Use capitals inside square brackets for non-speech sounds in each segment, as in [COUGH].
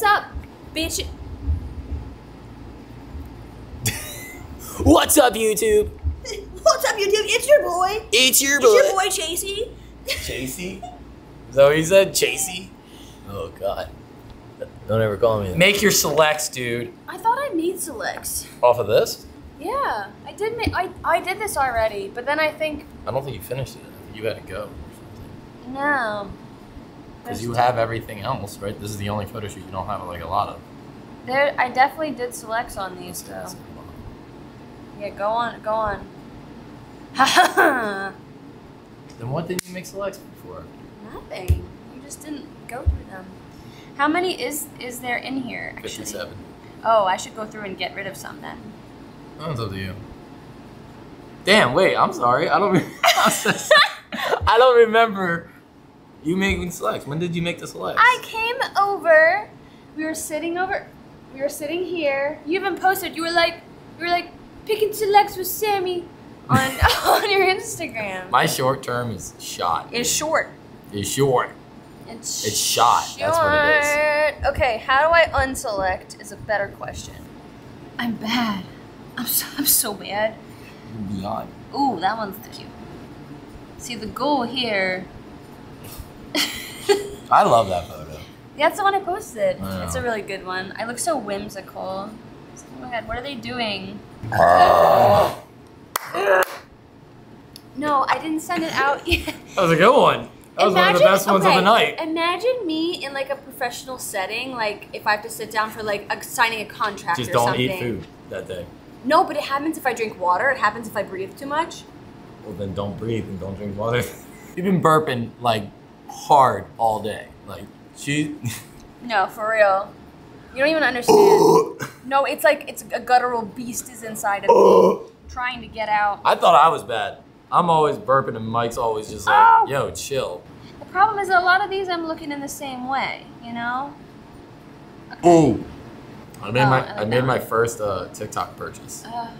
What's up, bitch? [LAUGHS] What's up, YouTube? [LAUGHS] What's up, YouTube? It's your boy. It's your It's boy. your boy Chasey. Chasey? [LAUGHS] Is that what he said? Chasey? Oh, God. Don't ever call me that. Make your selects, dude. I thought I made selects. Off of this? Yeah, I did. Ma- I I did this already, but then I think I don't think you finished it. I think you had to go or something. no. Because you have everything else, right? This is the only photo shoot you don't have, like, a lot of. There, I definitely did selects on these though. Yeah, go on, go on. [LAUGHS] Then what did you make selects before? Nothing. You just didn't go through them. How many is is there in here? Actually? 57. Oh, I should go through and get rid of some then. That's up to you. Damn, wait, I'm sorry. I don't re- [LAUGHS] I don't [LAUGHS] remember you making selects. When did you make the selects? I came over. We were sitting over. We were sitting here. You even posted. You were like, you were like picking selects with Sami [LAUGHS] on [LAUGHS] on your Instagram. My short term is shot. It's short. It's short. It's, It's shot. That's what it is. short. Okay, how do I unselect is a better question. I'm bad. I'm so, I'm so bad. Beyond. Ooh, that one's cute. See, the goal here. I love that photo. That's the one I posted. I It's a really good one. I look so whimsical. Oh my god, what are they doing? No, I didn't send it out yet. That was a good one. That was one of the best ones of the night. Imagine me in like a professional setting, like if I have to sit down for like a, signing a contract Just or don't something. eat food that day. No, but it happens if I drink water. It happens if I breathe too much. Well, then don't breathe and don't drink water. You've been burping like hard all day. Like she. No, for real. You don't even understand. [COUGHS] no, it's like it's a guttural beast is inside of me, [COUGHS] trying to get out. I thought I was bad. I'm always burping and Mike's always just like, Oh. "Yo, chill." The problem is a lot of these I'm looking in the same way, you know? Ooh. I made Oh, my I I made my first uh, TikTok purchase. Uh.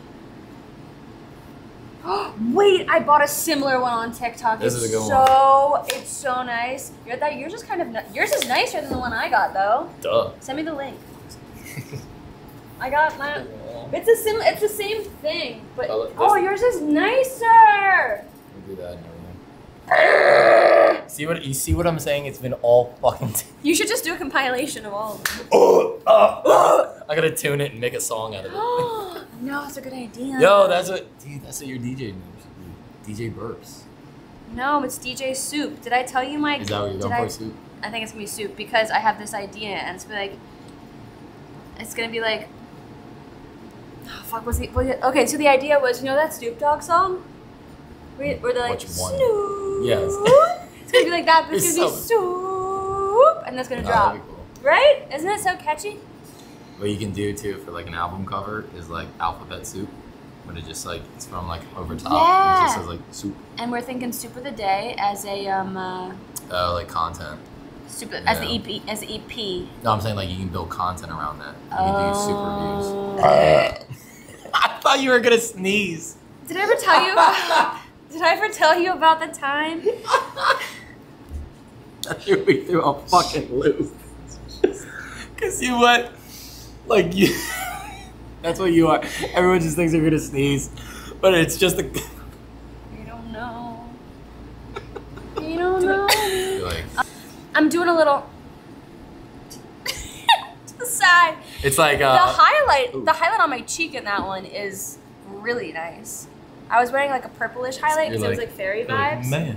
[GASPS] Wait, I bought a similar one on TikTok. This it's is a good so, It's so nice. You're that yours is kind of yours is nicer than the one I got though. Duh. Send me the link. [LAUGHS] I got my. It's a sim. It's the same thing, but Oh, oh, yours is nicer. We'll do that see what you see what I'm saying? It's been all fucking. [LAUGHS] You should just do a compilation of all of them. uh. [GASPS] [GASPS] I gotta tune it and make a song out of it. [LAUGHS] no, it's a good idea. Yo, that's what, dude. That's what your DJ name should be. DJ Burps. No, it's DJ Soup. Did I tell you my? Is that what you're going I, for, Soup? I think it's gonna be Soup because I have this idea and it's gonna be like, it's gonna be like, oh, fuck, was it? Okay, so the idea was, you know that Snoop Dogg song, where, where they're like? Snoop. Yes. it's gonna be like that, but it's, [LAUGHS] It's gonna so- be Soup, and that's gonna drop, cool. right? Isn't it so catchy? What you can do too for like an album cover is like alphabet soup, when it just like it's from like over top. and It just Yeah. says like soup, And we're thinking Soup of the Day as a um uh, uh, like content. soup as the Yeah. EP as the EP. No, I'm saying like you can build content around that. You can do soup Oh. reviews. [LAUGHS] I thought you were gonna sneeze. Did I ever tell you? About, [LAUGHS] did I ever tell you about the time? [LAUGHS] That threw me through a fucking loop. Cause you went like you. [LAUGHS] That's what you are. Everyone just thinks you're gonna sneeze, but it's just a. [LAUGHS] You don't know. You don't know. [LAUGHS] Like I'm doing a little to the side. it's like The uh. highlight, ooh. the highlight on my cheek in that one is really nice. I was wearing like a purplish highlight because You're it was like- like fairy you're like, vibes. man.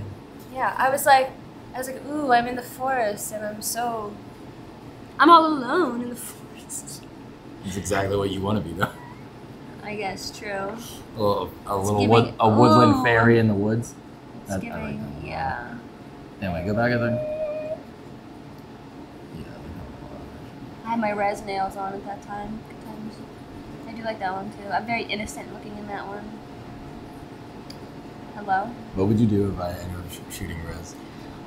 Yeah, I was like, I was like, ooh, I'm in the forest and I'm so, I'm all alone in the forest. It's exactly what you want to be though. I guess true. A little, a little giving- wood, a woodland oh. fairy in the woods. I giving, like that. yeah. Anyway, go back I think. Yeah. I had my Rezz nails on at that time. Good times. I do like that one too. I'm very innocent looking in that one. Hello? What would you do if I ended up sh- shooting Rezz?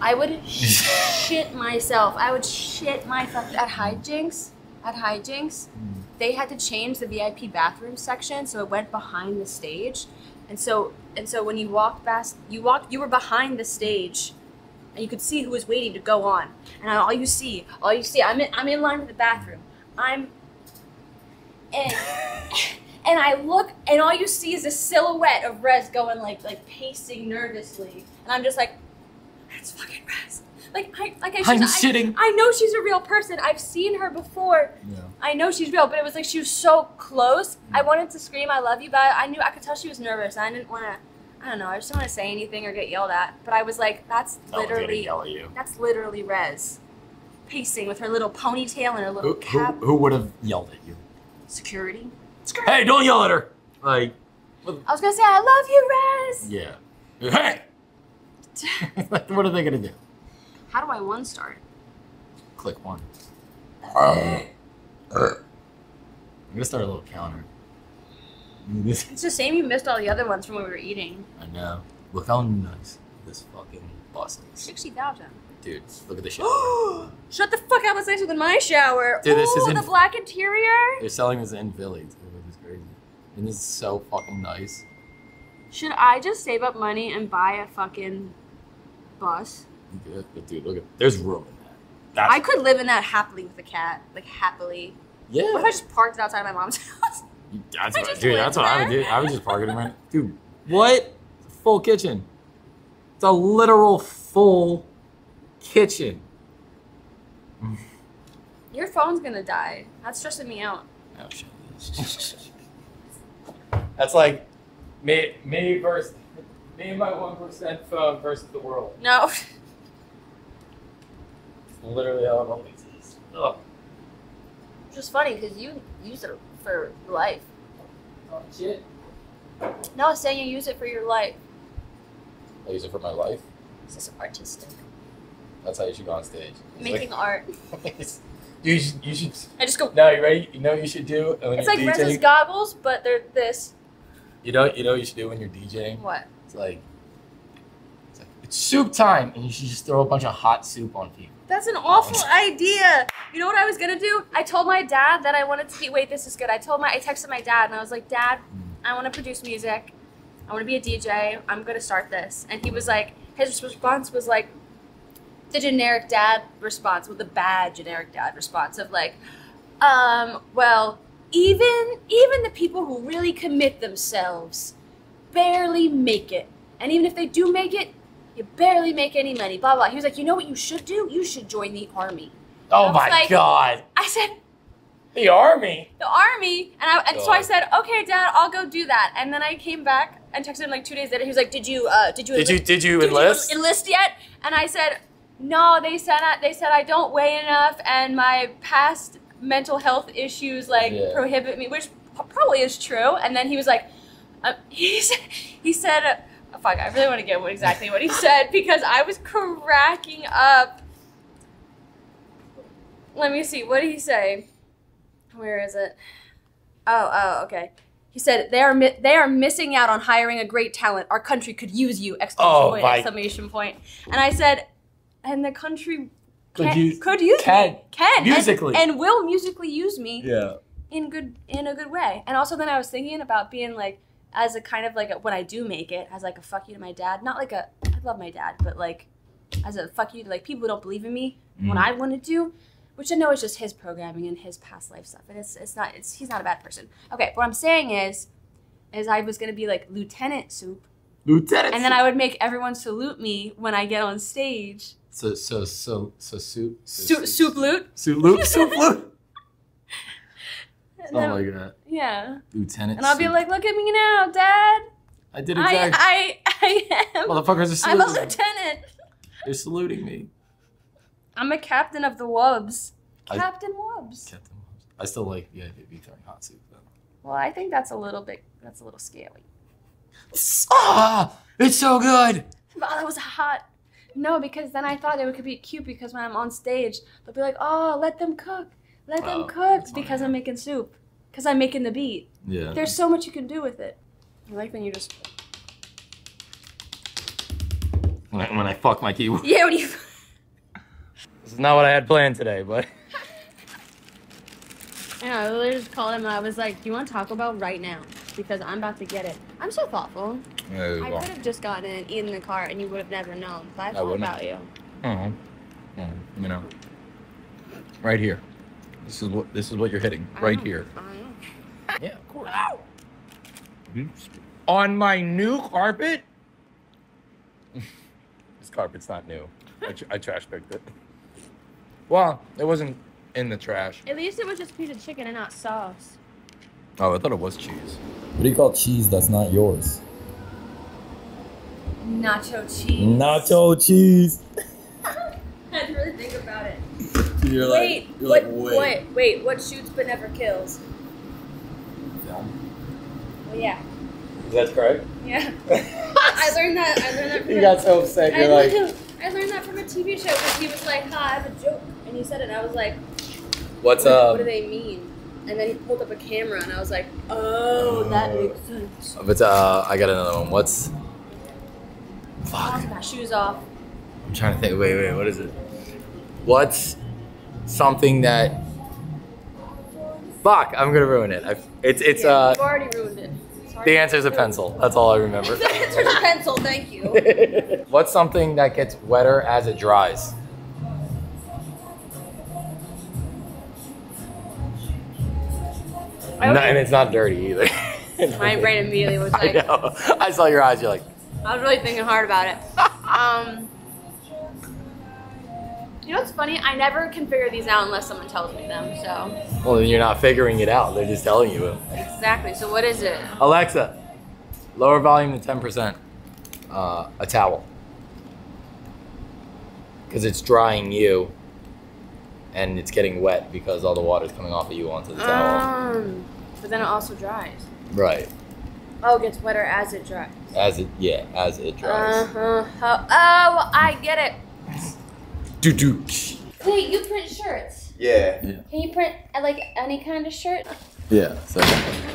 I would shit myself. I would shit myself at Hijinx. At Hijinx, hmm. They had to change the VIP bathroom section, so it went behind the stage, and so and so when you walked past, you walked, you were behind the stage, and you could see who was waiting to go on. And all you see, all you see, I'm in, I'm in line for the bathroom. I'm, and [LAUGHS] and I look, and all you see is a silhouette of Rezz going like like pacing nervously, and I'm just like, that's fucking Rezz. Like I like I, I'm she's- I, shitting. I know she's a real person. I've seen her before. Yeah. I know she's real, but it was like she was so close. I wanted to scream "I love you," but I knew I could tell she was nervous. I didn't want to. I don't know. I just didn't want to say anything or get yelled at. But I was like, "That's No one's gonna literally, yell at you. that's literally Rezz, pacing with her little ponytail and her little Who, who, cap. who would have yelled at you? Security. Hey, don't yell at her. Like, I was gonna say, "I love you, Rezz." yeah. Hey. [LAUGHS] what are they gonna do? How do I one start? Click one. Uh, uh, I'm gonna start a little counter. [LAUGHS] It's the same. You missed all the other ones from when we were eating. I know. Look how nice this fucking bus is. Sixty thousand. Dude, look at the [GASPS] shower. Shut the fuck up! It's nicer than my shower. Dude, this Ooh, is in- the black interior. They're selling this in Philly, too, which is crazy. And this is so fucking nice. Should I just save up money and buy a fucking bus? But dude, look at there's room in that. That's, I could live in that happily with a cat, like happily. yeah. What if I just parked it outside my mom's [LAUGHS] house? That's I what, just dude. That's what I would do. I would just park it in my [LAUGHS] dude. What? Full kitchen. It's a literal full kitchen. Your phone's gonna die. That's stressing me out. Oh shit. That's like me, me versus me and my one percent phone versus the world. No. [LAUGHS] Literally how it always is. Ugh. Which is funny because you use it for life. Oh shit. No, I'm saying you use it for your life. I use it for my life. It's just artistic. That's how you should go on stage. It's Making art. [LAUGHS] like, you should. You should. I just go. No, you ready? You know what you should do and when It's you're like Rezz's DJing. goggles, but they're this. You know. You know what you should do when you're DJing. What? It's like. Soup time, and you should just throw a bunch of hot soup on people. That's an awful idea. You know what I was gonna do? I told my dad that I wanted to be. Wait, this is good. I told my. I texted my dad and I was like, Dad, I want to produce music. I want to be a DJ. I'm gonna start this. And he was like, his response was like, the generic dad response with the bad generic dad response of like, um, well, even even the people who really commit themselves barely make it. And even if they do make it, you barely make any money. Blah blah. He was like, you know what you should do? You should join the army. Oh my like- god! I said The army. the army, and I and so I said, okay, Dad, I'll go do that. And then I came back and texted him like two days later. He was like, did you uh did you Did you enlist- did you did enlist? you enlist yet? And I said, no. They said I, they said I don't weigh enough, and my past mental health issues like Yeah. prohibit me, which probably is true. And then he was like, uh, [LAUGHS] he said, he said, fuck, I really want to get what exactly what he said because I was cracking up. Let me see. What did he say? Where is it? Oh, oh, okay. He said they are mi- they are missing out on hiring a great talent. Our country could use you! Exclamation Oh, point! my- Exclamation point! And I said, and the country Could can, use- could use can. me, can and- Musically. and, will musically use me Yeah. in good in a good way. And also then I was thinking about being like as a kind of like a, when I do make it as like a fuck you to my dad, not like a I love my dad, but like as a fuck you to like people who don't believe in me when Mm. I want to do, which I know is just his programming and his past life stuff, and it's it's not it's he's not a bad person. Okay, what I'm saying is, is I was gonna be like Lieutenant Soup, Lieutenant. and then I would make everyone salute me when I get on stage. So so so so soup. so Soup, soup loot. Soup loop. Soup loop. And [LAUGHS] Oh my god. yeah, Lieutenant. and I'll be like, look at me now, Dad. I did exactly. I I I am. Motherfuckers are saluting. I'm a lieutenant. They're saluting me. I'm a captain of the Wubs. I- Captain Wubs. Captain Loves. I still like the idea of you throwing hot soup though. Well, I think that's a little bit. That's a little scary. Ah, it's so good. Wow, that was hot. No, because then I thought it could be cute because when I'm on stage, they'll be like, "Oh, let them cook, let them Oh, cook," because. I'm making soup, because I'm making the beat. Yeah. There's so much you can do with it. I like when you just When I, when I fuck my keyboard. yeah when you [LAUGHS] This is not what I had planned today, but. [LAUGHS] yeah I literally just called him and I was like, "Do you want Taco Bell right now?" Because I'm about to get it. I'm so thoughtful. I could have just gotten in, eaten in the car, and you would have never known. But I I thought wouldn't. about you. Oh, you know, right here. This is what this is what you're hitting right here. Yeah, of course. On my new carpet. [LAUGHS] this carpet's not new. I, tr- I trash picked it. Well, it wasn't in the trash. At least it was just a piece of chicken and not sauce. Oh, I thought it was cheese. What do you call cheese that's not yours? Nacho cheese. Nacho cheese. [LAUGHS] I had to really think about it. You're wait, what, wait, wait, what shoots but never kills? Well, yeah. That's correct. Yeah. [LAUGHS] I learned that. I learned that from You a- got so upset. You're like, learned, [LAUGHS] I learned that from a TV show because he was like, "Ha, I have a joke," and he said it. and I was like, what's what, up? what do they mean?" And then he pulled up a camera, and I was like, "Oh, that makes sense." But uh, I got another one. What's? Fuck. my shoes off. I'm trying to think. Wait, wait. What is it? What's something that? Fuck! I'm gonna ruin it. I, it's it's Yeah, uh. You've already ruined it. Sorry. The answer is a pencil. That's all I remember. [LAUGHS] the answer's a pencil. Thank you. [LAUGHS] What's something that gets wetter as it dries? No, and it's not dirty either. [LAUGHS] My brain immediately was like, I know. I saw your eyes. You're like, I was really thinking hard about it. Um, you know what's funny? I never can figure these out unless someone tells me them. So well, then you're not figuring it out. They're just telling you. exactly. So what is it? Alexa, lower volume to 10%. Uh, a towel. Because it's drying you and it's getting wet because all the water's coming off of you onto the towel. Um, but then it also dries. Right. Oh, it gets wetter as it dries. As it, yeah, as it dries. Uh huh. Oh, oh, I get it. Doo doo. Wait, you print shirts? Yeah. Can you print uh, like any kind of shirt? Yeah, so,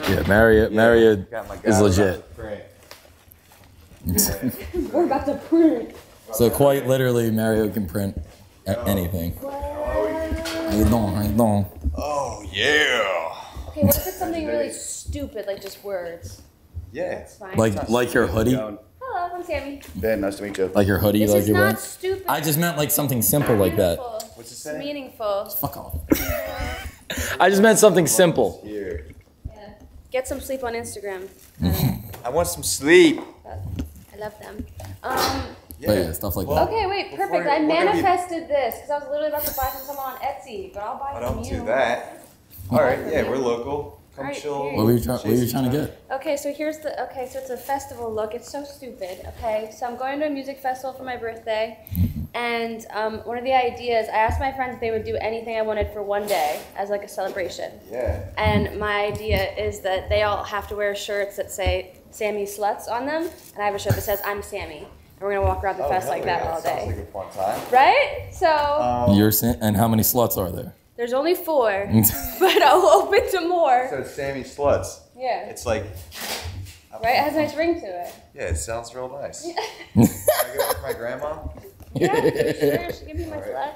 yeah, Marriott, Marriott Got is legit. about to print. [LAUGHS] We're about to print. So quite literally, Mario can print a- anything. How you doing? How you doing? Oh yeah. Okay, what if it's something really stupid, like just words? Yeah. It's fine. Like like your hoodie? Hello, I'm Sami. Ben, nice to meet you. Like your hoodie? This like is you're not wearing? stupid. I just meant like something simple like that. Meaningful. What's it say? meaningful. Fuck off. I just meant something simple. Here. Yeah. Get some sleep on Instagram. [LAUGHS] I want some sleep. I love them. Um, But yeah, stuff like Well, that. okay, wait, Before perfect. you- I what have you- manifested this because I was literally about to buy from someone on Etsy, but I'll buy I from don't you. do that. All right. Yeah, we're local. Come Alright, chill. What were you trying? What were you trying to get? Okay, so here's the okay, so it's a festival look. It's so stupid. Okay, so I'm going to a music festival for my birthday, and um, one of the ideas I asked my friends if they would do anything I wanted for one day as like a celebration. Yeah. And my idea is that they all have to wear shirts that say Sami Sluts on them, and I have a shirt that says I'm Sami, and we're gonna walk around the Oh, fest hell like yeah, that all Sounds day, like a fun time. right? So Um, You're sa- and how many sluts are there? There's only four, [LAUGHS] but I'll open to more. so it's Sami Sluts. Yeah, It's like. right. It has a nice ring to it. Yeah, it sounds real nice. Can I go with my grandma? Yeah, for sure. She give me my Alright. slut.